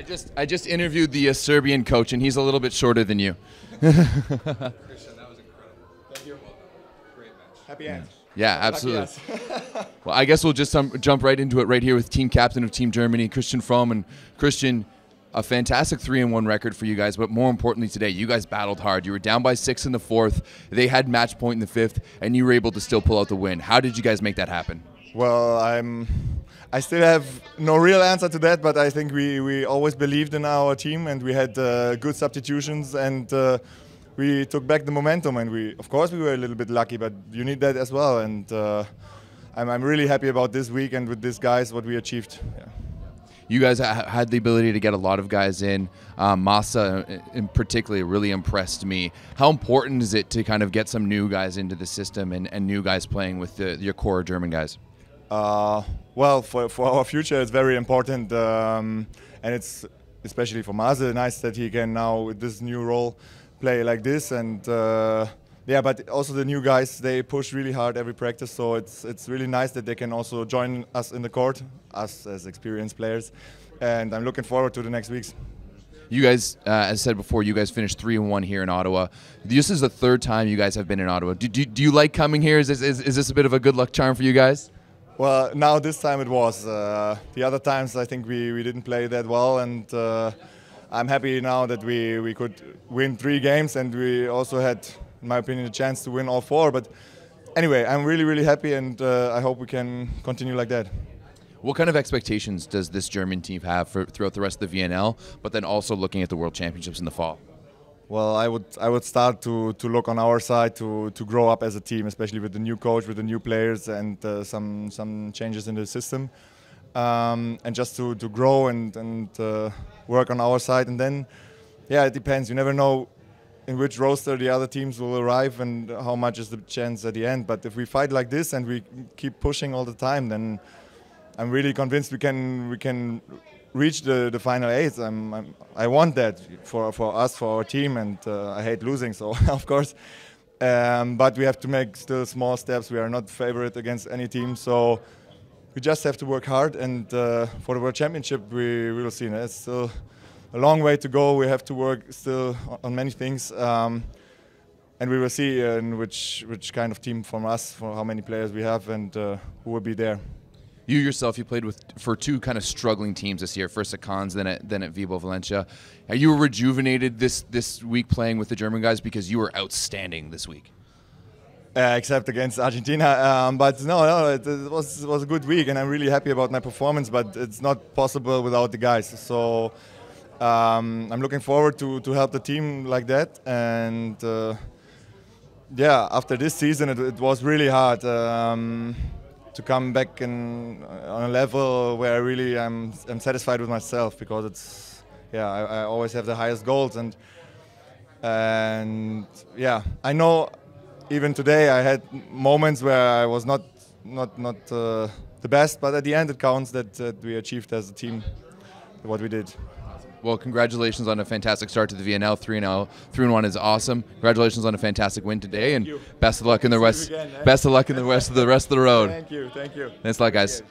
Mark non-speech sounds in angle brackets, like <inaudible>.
I just I just interviewed the uh, Serbian coach, and he's a little bit shorter than you. Christian, that was incredible. Thank you. Great match. Happy end. Yeah, absolutely. <laughs> Well, I guess we'll just um, jump right into it right here with team captain of Team Germany, Christian Fromm. And Christian, a fantastic three and one record for you guys, but more importantly today, you guys battled hard. You were down by six in the fourth. They had match point in the fifth, and you were able to still pull out the win. How did you guys make that happen? Well, I'm. I still have no real answer to that, but I think we, we always believed in our team and we had uh, good substitutions and uh, we took back the momentum and we of course we were a little bit lucky, but you need that as well. And uh, I'm, I'm really happy about this week and with these guys what we achieved. Yeah. You guys had the ability to get a lot of guys in. Um, Maase, in particular, really impressed me. How important is it to kind of get some new guys into the system and, and new guys playing with the, your core German guys? Uh, well, for, for our future, it's very important, um, and it's especially for Maase nice that he can now with this new role play like this, and uh, yeah, but also the new guys they push really hard every practice, so it's it's really nice that they can also join us in the court, us as experienced players, and I'm looking forward to the next weeks. You guys, uh, as I said before, you guys finished three and one here in Ottawa. This is the third time you guys have been in Ottawa. Do, do, do you like coming here? Is this, is, is this a bit of a good luck charm for you guys? Well, now this time it was. Uh, the other times I think we, we didn't play that well, and uh, I'm happy now that we, we could win three games, and we also had, in my opinion, a chance to win all four. But anyway, I'm really really happy, and uh, I hope we can continue like that. What kind of expectations does this German team have for throughout the rest of the VNL, but then also looking at the World Championships in the fall? Well, I would I would start to, to look on our side to, to grow up as a team, especially with the new coach, with the new players, and uh, some some changes in the system, um, and just to, to grow and and uh, work on our side. And then, yeah, it depends. You never know in which roster the other teams will arrive and how much is the chance at the end. But if we fight like this and we keep pushing all the time, then I'm really convinced we can we can reach the, the final eight. I'm, I'm, i want that for, for us, for our team, and uh, I hate losing, so <laughs> of course. Um, but we have to make still small steps. We are not favorite against any team, so we just have to work hard. And uh, for the World Championship, we, we will see. It's still a long way to go. We have to work still on many things. Um, and we will see in which, which kind of team from us, for how many players we have, and uh, who will be there you yourself, you played with for two kind of struggling teams this year. First at Cons, then at then at Vibo Valentia. Are you rejuvenated this this week playing with the German guys because you were outstanding this week? Uh, except against Argentina, um, but no, no, it, it, was it was a good week, and I'm really happy about my performance. But it's not possible without the guys. So um, I'm looking forward to to help the team like that, and uh, yeah, after this season, it, it was really hard. Um, to come back in, uh, on a level where I really am am satisfied with myself because it's yeah I, I, always have the highest goals and and yeah I know even today I had moments where I was not not not uh, the best but at the end it counts that, that we achieved as a team what we did. Well, congratulations on a fantastic start to the VNL. 3 0. 3 1 is awesome. Congratulations on a fantastic win today and best of luck in the rest again, eh? best of luck in the rest of the rest of the road. Thank you. Thank you. Thanks a lot guys.